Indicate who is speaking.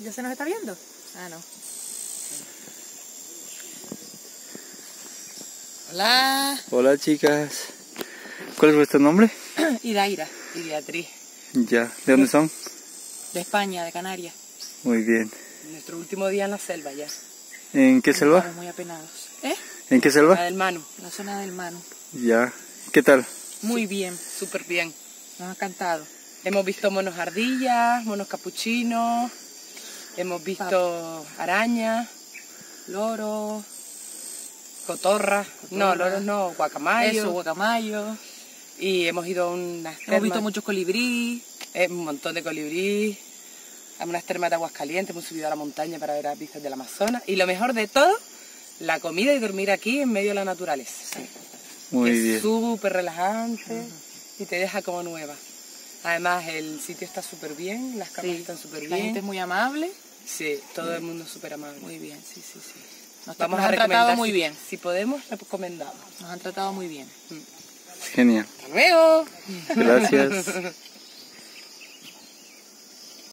Speaker 1: ¿Ya se nos está viendo? Ah, no. Hola.
Speaker 2: Hola chicas. ¿Cuál es vuestro nombre?
Speaker 1: Idaira y Beatriz.
Speaker 2: Ya. ¿De dónde son?
Speaker 1: De España, de Canarias.
Speaker 2: Muy bien.
Speaker 1: Nuestro último día en la selva ya.
Speaker 2: ¿En qué selva?
Speaker 1: Estamos muy apenados. ¿Eh?
Speaker 2: ¿En qué
Speaker 1: La
Speaker 2: selva?
Speaker 1: del Manu, la zona del Manu.
Speaker 2: Ya. ¿Qué tal?
Speaker 1: Muy bien, súper bien. Nos ha encantado. Hemos visto monos ardillas, monos capuchinos, hemos visto arañas, loros, cotorras, no, loros no, guacamayos.
Speaker 3: Eso, guacamayo.
Speaker 1: Y hemos ido a unas
Speaker 3: Hemos
Speaker 1: termas,
Speaker 3: visto muchos colibrí.
Speaker 1: eh, un montón de colibrí, a unas termas de aguas calientes, hemos subido a la montaña para ver las vistas del Amazonas. Y lo mejor de todo, la comida y dormir aquí en medio de la naturaleza.
Speaker 2: Muy
Speaker 1: es
Speaker 2: bien.
Speaker 1: súper relajante y te deja como nueva. Además, el sitio está súper bien, las camas
Speaker 3: Sí.
Speaker 1: están súper
Speaker 3: La gente
Speaker 1: bien.
Speaker 3: es muy amable.
Speaker 1: Sí, todo el mundo es súper amable.
Speaker 3: Muy bien, sí, sí, sí. Nos,
Speaker 1: Vamos
Speaker 3: nos
Speaker 1: a
Speaker 3: han tratado muy
Speaker 1: si-
Speaker 3: bien.
Speaker 1: Si podemos, recomendamos.
Speaker 3: Nos han tratado muy bien.
Speaker 2: Genial.
Speaker 1: ¡Hasta luego!
Speaker 2: Gracias.